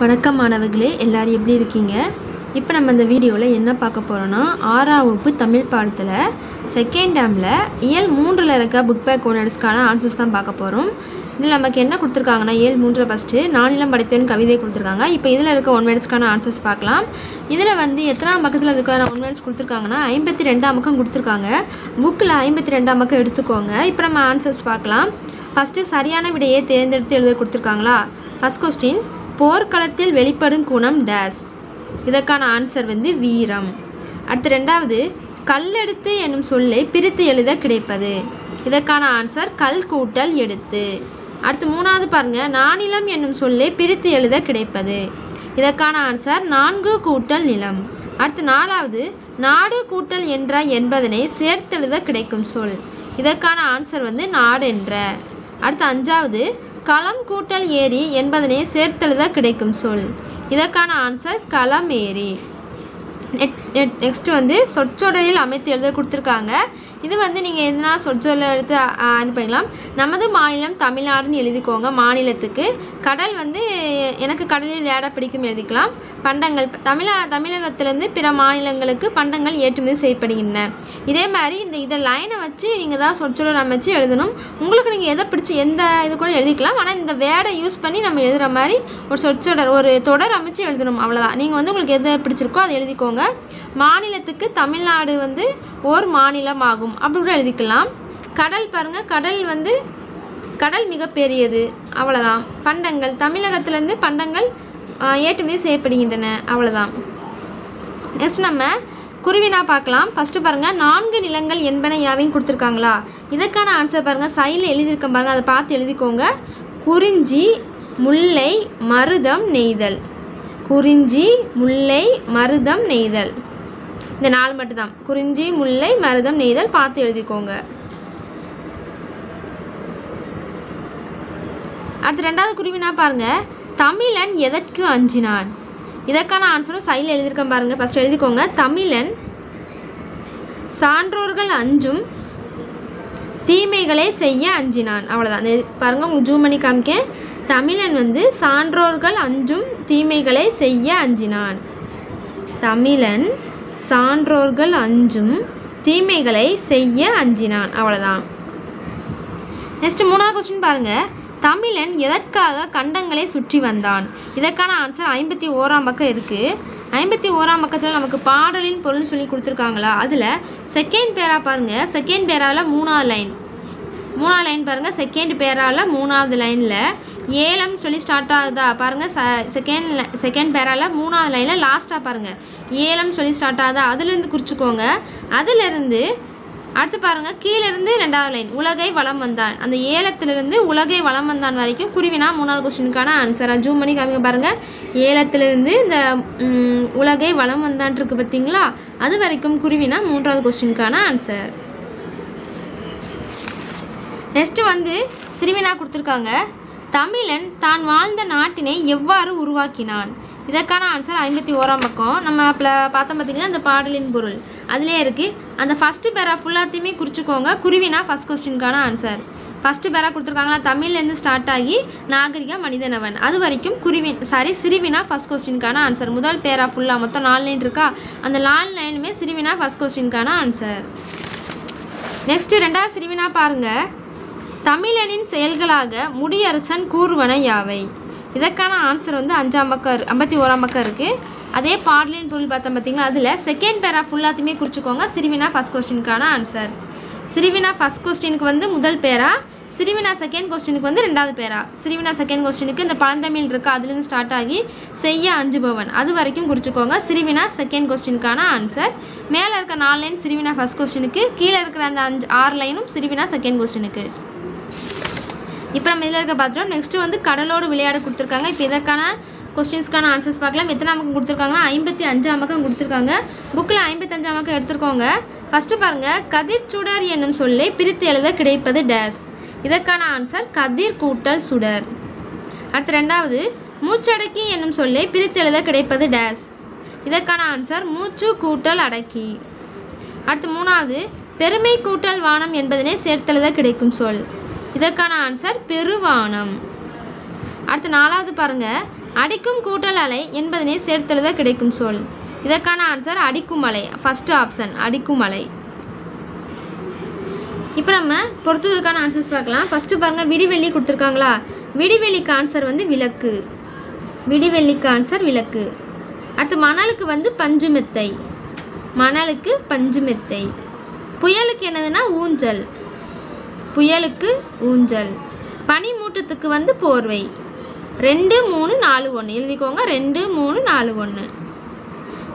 வணக்கம் மாணவர்களே எல்லோரும் எப்படி இருக்கீங்க? இப்போ நம்ம இந்த வீடியோவில் என்ன பார்க்க போகிறோன்னா ஆறாம் வகுப்பு தமிழ் பாடத்தில் செகண்ட் டேமில் இயல் மூன்றில் இருக்க புக் பேக் ஓனர்ஸ்க்கான ஆன்சர்ஸ் தான் பார்க்க போகிறோம் இதில் நமக்கு என்ன கொடுத்துருக்காங்கன்னா இயல் மூன்றில் ஃபஸ்ட்டு நானிலம் படித்தேன் கவிதை கொடுத்துருக்காங்க. இப்போ இதில் இருக்க ஒன் வேர்ட்ஸ்க்கான ஆன்சர்ஸ் பார்க்கலாம். இதில் வந்து எத்தனாம் பக்கத்தில் அதுக்கான ஒன் வேர்ட்ஸ் கொடுத்துருக்காங்கன்னா ஐம்பத்தி ரெண்டாம் பக்கம் கொடுத்துருக்காங்க. புக்கில் ஐம்பத்தி ரெண்டாம் பக்கம் எடுத்துக்கோங்க. இப்போ நம்ம ஆன்சர்ஸ் பார்க்கலாம். ஃபஸ்ட்டு சரியான விடையை தேர்ந்தெடுத்து எழுத கொடுத்துருக்காங்களா? ஃபஸ்ட் கொஸ்டின் போர்க்களத்தில் வெளிப்படும் குணம் டேஸ். இதற்கான ஆன்சர் வந்து வீரம். அடுத்து ரெண்டாவது கல்லெடுத்து என்னும் சொல்லை பிரித்து எழுத கிடைப்பது. இதற்கான ஆன்சர் கல் கூட்டல் எடுத்து. அடுத்து மூணாவது பாருங்கள் நானிலம் என்னும் சொல்லை பிரித்து எழுத கிடைப்பது. இதற்கான ஆன்சர் நான்கு கூட்டல் நிலம். அடுத்து நாலாவது நாடு கூட்டல் என்ற என்பதனை சேர்த்தெழுத கிடைக்கும் சொல். இதற்கான ஆன்சர் வந்து நாடென்ற அடுத்து அஞ்சாவது களம் கூட்டல் ஏரி என்பதனை சேர்த்தெழுத கிடைக்கும் சொல். இதற்கான ஆன்சர் களம் ஏரி நெக்ஸ்ட் வந்து சொற்றொடரில் அமைத்து எழுத கொடுத்துருக்காங்க. இது வந்து நீங்கள் எதுனா சொற்சொல்ல எடுத்து இது பண்ணிக்கலாம். நமது மாநிலம் தமிழ்நாடுன்னு எழுதிக்கோங்க மாநிலத்துக்கு. கடல் வந்து எனக்கு கடலில் விளையாட பிடிக்கும் எழுதிக்கலாம். பண்டங்கள் தமிழ தமிழகத்திலேருந்து பிற மாநிலங்களுக்கு பண்டங்கள் ஏற்றுமதி செய்யப்படுகின்றன. இதே மாதிரி இந்த இதை லைனை வச்சு நீங்கள் தான் சொற்றொடர் அமைச்சு எழுதணும். உங்களுக்கு நீங்கள் எதை பிடிச்சி எந்த இது கூட எழுதிக்கலாம். ஆனால் இந்த வேடை யூஸ் பண்ணி நம்ம எழுதுகிற மாதிரி ஒரு சொற்சொடர் ஒரு தொடர் அமைச்சு எழுதணும். அவ்வளோதான் நீங்கள் வந்து உங்களுக்கு எது பிடிச்சிருக்கோ அதை எழுதிக்கோங்க. மாநிலத்துக்கு தமிழ்நாடு வந்து ஓர் மாநிலம் ஆகும் அப்படி கூட எழுதிக்கலாம். கடல் பாருங்கள் கடல் வந்து கடல் மிகப்பெரியது. அவ்வளோதான் பண்டங்கள் தமிழகத்திலேருந்து பண்டங்கள் ஏற்றுமதி செய்யப்படுகின்றன. அவ்வளோதான் நெக்ஸ்ட் நம்ம குருவினா பார்க்கலாம். ஃபஸ்ட்டு பாருங்கள் நான்கு நிலங்கள் என்பன யாவையும் கொடுத்துருக்காங்களா? இதற்கான ஆன்சர் பாருங்கள் சைடில் எழுதியிருக்கேன் பாருங்கள் அதை பார்த்து எழுதிக்கோங்க. குறிஞ்சி முல்லை மருதம் நெய்தல். குறிஞ்சி முல்லை மருதம் நெய்தல். இந்த நாலு மட்டும்தான். குறிஞ்சி முல்லை மருதம் நெய்தல் பார்த்து எழுதிக்கோங்க. அடுத்து ரெண்டாவது குருவினா பாருங்க தமிழன் எதற்கு அஞ்சினான்? இதற்கான ஆன்சரும் சைடில் எழுதியிருக்கேன் பாருங்க. ஃபஸ்ட் எழுதிக்கோங்க தமிழன் சான்றோர்கள் அஞ்சும் தீமைகளை செய்ய அஞ்சினான். அவ்வளோதான் பாருங்கள் பாருங்க உங்களுக்கு ஜூம் பண்ணி காமிக்கேன். தமிழன் வந்து சான்றோர்கள் அஞ்சும் தீமைகளை செய்ய அஞ்சினான். தமிழன் சான்றோர்கள் அஞ்சும் தீமைகளை செய்ய அஞ்சினான். அவ்வளோதான் நெக்ஸ்ட் மூணாவது கொஸ்டின் பாருங்கள் தமிழன் எதற்காக கண்டங்களை சுற்றி வந்தான்? இதற்கான ஆன்சர் ஐம்பத்தி ஓராம் பக்கம் இருக்குது ஐம்பத்தி ஓராம் பக்கத்தில் நமக்கு பாடலின் பொருள் சொல்லி கொடுத்துருக்காங்களா? அதில் செகண்ட் பேரா பாருங்கள் செகண்ட் பேராவில் மூணாவது லைன் மூணாவது லைன் பாருங்கள் செகண்ட் பேராவில் மூணாவது லைனில் ஏலம் சொல்லி ஸ்டார்ட் ஆகுதா? பாருங்கள் ச செகண்ட் செகண்ட் பேரால் மூணாவது லைனில் லாஸ்ட்டாக பாருங்கள் ஏலம் சொல்லி ஸ்டார்ட் ஆகுதா? அதுலேருந்து குறிச்சிக்கோங்க. அதிலிருந்து அடுத்து பாருங்கள் கீழேருந்து ரெண்டாவது லைன் உலகை வளம் வந்தான். அந்த ஏலத்திலிருந்து உலகை வளம் வந்தான் வரைக்கும் குருவினா மூணாவது கொஸ்டினுக்கான ஆன்சர் ஜூம் பண்ணி காமிங்க பாருங்கள் ஏலத்திலிருந்து இந்த உலகை வளம் வந்தான் இருக்குது பார்த்தீங்களா அது வரைக்கும் குருவினா மூன்றாவது கொஸ்டினுக்கான ஆன்சர் நெக்ஸ்ட்டு வந்து சிறுவினா கொடுத்துருக்காங்க. தமிழன் தான் வாழ்ந்த நாட்டினை எவ்வாறு உருவாக்கினான்? இதற்கான ஆன்சர் ஐம்பத்தி ஓராம் பக்கம். நம்ம அப்போ பார்த்தோம் பார்த்தீங்கன்னா அந்த பாடலின் பொருள். அதிலே இருக்குது அந்த ஃபஸ்ட்டு பேரா ஃபுல்லாத்தையுமே குறிச்சிக்கோங்க. குருவினா ஃபஸ்ட் கொஸ்டினுக்கான ஆன்சர் ஃபஸ்ட்டு பேரா கொடுத்துருக்காங்களா தமிழ்லேருந்து ஸ்டார்ட் ஆகி நாகரிக மனிதனவன். அது வரைக்கும் குருவின் சாரி சிறுவினா ஃபஸ்ட் கொஸ்டினுக்கான ஆன்சர் முதல் பேரா ஃபுல்லாக மொத்தம் நாலு லைன் இருக்கா? அந்த நாலு லைனுமே சிறுவினா ஃபஸ்ட் கொஸ்டினுக்கான ஆன்சர் நெக்ஸ்ட்டு ரெண்டாவது சிறுவினா பாருங்கள் தமிழனின் செயல்களாக முடியரசன் கூறுவன யாவை? இதற்கான ஆன்சர் வந்து அஞ்சாம் பக்கம் ஐம்பத்தி ஓராம் பக்கம் இருக்குது அதே பாடலின் பொருள் பார்த்தோம் பார்த்தீங்கன்னா அதில் செகண்ட் பேரா ஃபுல்லாத்தையுமே குறிச்சிக்கோங்க. சிறுவினா ஃபஸ்ட் கொஸ்டினுக்கான ஆன்சர் சிறுவினா ஃபஸ்ட் கொஸ்டினுக்கு வந்து முதல் பேரா? சிறுவினா செகண்ட் கொஸ்டினுக்கு வந்து ரெண்டாவது பேரா? சிறுவினா செகண்ட் கொஸ்டினுக்கு இந்த பழந்தமிழ் இருக்குது அதுலேருந்து ஸ்டார்ட் ஆகி செய்ய அஞ்சுபவன். அது வரைக்கும் குறிச்சிக்கோங்க. சிறுவினா செகண்ட் கொஸ்டினுக்கான ஆன்சர் மேலே இருக்க நாலு லைன் சிறுவினா ஃபஸ்ட் கொஸ்டினுக்கு கீழே இருக்கிற அந்த அஞ்சு ஆறு லைனும் சிறுவினா செகண்ட் கொஸ்டினுக்கு இப்போ நம்ம இதில் இருக்க பார்த்துட்டோம் நெக்ஸ்ட்டு வந்து கடலோடு விளையாட கொடுத்துருக்காங்க. இப்போ இதற்கான கொஸ்டின்ஸ்க்கான ஆன்சர்ஸ் பார்க்கலாம். எத்தனை பக்கம் கொடுத்துருக்காங்கன்னா ஐம்பத்தி அஞ்சு அமக்கம் கொடுத்துருக்காங்க. புக்கில் ஐம்பத்தஞ்சு அமக்கம் எடுத்துருக்கோங்க ஃபஸ்ட்டு பாருங்கள் கதிர் சுடர் என்னும் சொல்லை பிரித்து எழுத கிடைப்பது டேஸ் இதற்கான ஆன்சர் கதிர் கூட்டல் சுடர். அடுத்து ரெண்டாவது மூச்சடக்கி என்னும் சொல்லை பிரித்து எழுத கிடைப்பது டேஸ் இதற்கான ஆன்சர் மூச்சு கூட்டல் அடக்கி. அடுத்து மூணாவது பெருமை கூட்டல் வானம் என்பதனை சேர்த்தெழுத கிடைக்கும் சொல். இதற்கான ஆன்சர் பெருவானம். அடுத்து நாலாவது பாருங்கள் அடிக்கும் கூட்டல் அலை என்பதனை சேர்த்தெழுத கிடைக்கும் சொல். இதற்கான ஆன்சர் அடிக்கும் அலை. ஃபஸ்ட்டு ஆப்ஷன் அடிக்கும் அலை. இப்போ நம்ம பொறுத்ததுக்கான ஆன்சர்ஸ் பார்க்கலாம். ஃபஸ்ட்டு பாருங்கள் விடிவெள்ளி கொடுத்துருக்காங்களா? விடிவெள்ளிக்கு ஆன்சர் வந்து விளக்கு. விடிவெள்ளிக்கு ஆன்சர் விளக்கு. அடுத்து மணலுக்கு வந்து பஞ்சு மெத்தை மணலுக்கு பஞ்சு மெத்தை புயலுக்கு என்னதுன்னா ஊஞ்சல். புயலுக்கு ஊஞ்சல். பனிமூட்டத்துக்கு வந்து போர்வை. ரெண்டு மூணு நாலு ஒன்று எழுதிக்கோங்க. ரெண்டு மூணு நாலு ஒன்று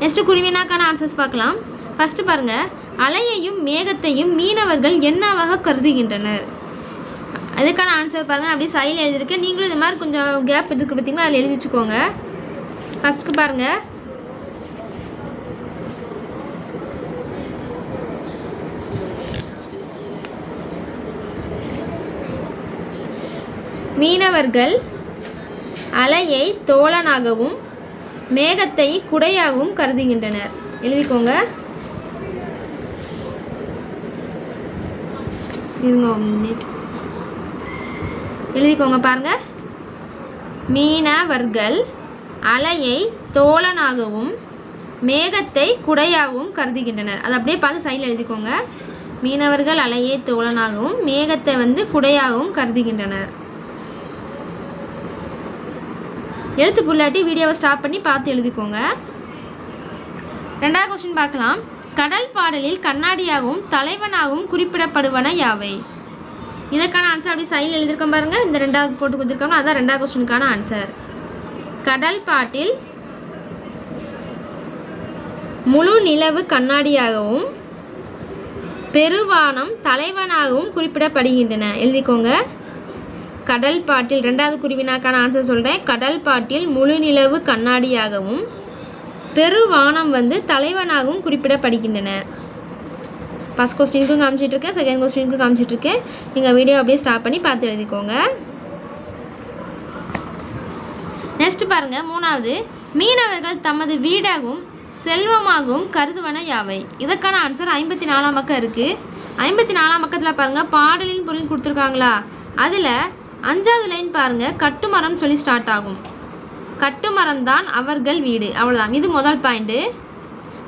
நெக்ஸ்ட்டு குருவினாக்கான ஆன்சர்ஸ் பார்க்கலாம். ஃபஸ்ட்டு பாருங்கள் அலையையும் மேகத்தையும் மீனவர்கள் என்னவாக கருதுகின்றனர்? அதுக்கான ஆன்சர் பாருங்கள் அப்படியே சைடில் எழுதியிருக்கேன் நீங்களும் இது மாதிரி கொஞ்சம் கேப் இருக்குது பார்த்தீங்களா? அதில் எழுதி வச்சுக்கோங்க ஃபஸ்ட்டு பாருங்கள் மீனவர்கள் அலையை தோழனாகவும் மேகத்தை குடையாகவும் கருதுகின்றனர். எழுதிக்கோங்க. இருங்க எழுதிக்கோங்க பாருங்க. மீனவர்கள் அலையை தோழனாகவும் மேகத்தை குடையாகவும் கருதுகின்றனர். அதை அப்படியே பார்த்து சைடில் எழுதிக்கோங்க. மீனவர்கள் அலையை தோழனாகவும் மேகத்தை வந்து குடையாகவும் கருதுகின்றனர். எழுத்து புள்ளாட்டி வீடியோவை ஸ்டாப் பண்ணி பார்த்து எழுதிக்கோங்க. ரெண்டாவது கொஸ்டின் பார்க்கலாம். கடல் பாடலில் கண்ணாடியாகவும் தலைவனாகவும் குறிப்பிடப்படுவன யாவை? இதற்கான ஆன்சர் அப்படி சைடில் எழுதியிருக்கோம் பாருங்கள் இந்த ரெண்டாவது போட்டு கொடுத்துருக்கோம்னா அதான் ரெண்டாவது கொஸ்டினுக்கான ஆன்சர் கடல் பாட்டில் முழு நிலவு கண்ணாடியாகவும் பெருவானம் தலைவனாகவும் குறிப்பிடப்படுகின்றன. எழுதிக்கோங்க. கடல் பாட்டில் ரெண்டாவது குருவினாக்கான ஆன்சர் சொல்கிறேன் கடல் பாட்டில் முழு நிலவு கண்ணாடியாகவும் பெருவானம் வந்து தலைவனாகவும் குறிப்பிடப்படுகின்றன. ஃபஸ்ட் கொஸ்டினுக்கும் காமிச்சிட்ருக்கேன் செகண்ட் கொஸ்டினுக்கும் காமிச்சிட்ருக்கேன் நீங்கள் வீடியோ அப்படியே ஸ்டாப் பண்ணி பார்த்து எழுதிக்கோங்க. நெக்ஸ்ட் பாருங்கள் மூணாவது. மீனவர்கள் தமது வீடாகவும் செல்வமாகவும் கருதுவன யாவை? இதற்கான ஆன்சர் ஐம்பத்தி நாலாம் பக்கம் இருக்குது ஐம்பத்தி நாலாம் பக்கத்தில் பாருங்கள் பாடலின் பொருள் கொடுத்துருக்காங்களா? அதில் அஞ்சாவது லைன் பாருங்கள் கட்டுமரம் சொல்லி ஸ்டார்ட் ஆகும். கட்டுமரம் தான் அவர்கள் வீடு. அவ்வளோதான் இது முதல் பாயிண்ட்டு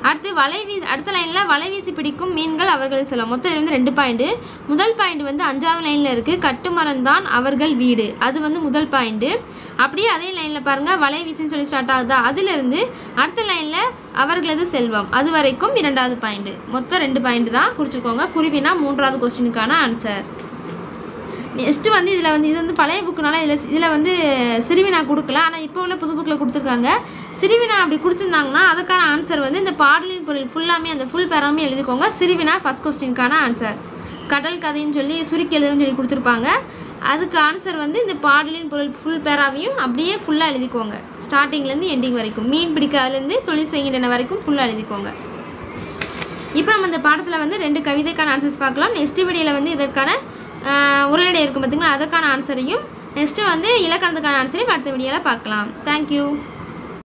அடுத்து வலை வீ அடுத்த லைனில் வலை வீசி பிடிக்கும் மீன்கள் அவர்கள் செல்லும் மொத்தம் இது வந்து ரெண்டு பாயிண்ட்டு முதல் பாயிண்ட் வந்து அஞ்சாவது லைனில் இருக்குது கட்டுமரம் தான் அவர்கள் வீடு. அது வந்து முதல் பாயிண்ட்டு அப்படியே அதே லைனில் பாருங்கள் வலை வீசின்னு சொல்லி ஸ்டார்ட் ஆகுதா? அதிலிருந்து அடுத்த லைனில் அவர்களது செல்வம். அது வரைக்கும் இரண்டாவது பாயிண்ட்டு மொத்தம் ரெண்டு பாயிண்ட் தான் குறிச்சிக்கோங்க குருவினா மூன்றாவது கொஸ்டினுக்கான ஆன்சர் நெக்ஸ்ட்டு வந்து இதில் வந்து இது வந்து பழைய புக்குனால இதில் இதில் வந்து சிறுவினா கொடுக்கல. ஆனால் இப்போ உள்ள புது புக்கில் கொடுத்துருக்காங்க. சிறுவினா அப்படி கொடுத்துருந்தாங்கன்னா அதுக்கான ஆன்சர் வந்து இந்த பாடலின் பொருள் ஃபுல்லாமே அந்த ஃபுல் பேராமே எழுதிக்கோங்க. சிறுவினா ஃபஸ்ட் கொஸ்டினுக்கான ஆன்சர் கடல் கதைன்னு சொல்லி சுருக்கி எழுதுன்னு சொல்லி கொடுத்துருப்பாங்க. அதுக்கு ஆன்சர் வந்து இந்த பாடலின் பொருள் ஃபுல் பேராவையும் அப்படியே ஃபுல்லாக எழுதிக்கோங்க. ஸ்டார்டிங்லேருந்து எண்டிங் வரைக்கும். மீன் பிடிக்காதுலேருந்து தொழில் செய்கின்றன வரைக்கும் ஃபுல்லாக எழுதிக்கோங்க. இப்போ நம்ம இந்த பாடத்தில் வந்து ரெண்டு கவிதைக்கான ஆன்சர்ஸ் பார்க்கலாம். நெக்ஸ்ட் வீடியோவில் வந்து இதற்கான உரைநடை இருக்கும் பார்த்தீங்களா அதுக்கான ஆன்சரையும் நெக்ஸ்ட்டு வந்து இலக்கணத்துக்கான ஆன்சரையும் அடுத்த வீடியோவில் பார்க்கலாம். தேங்க்யூ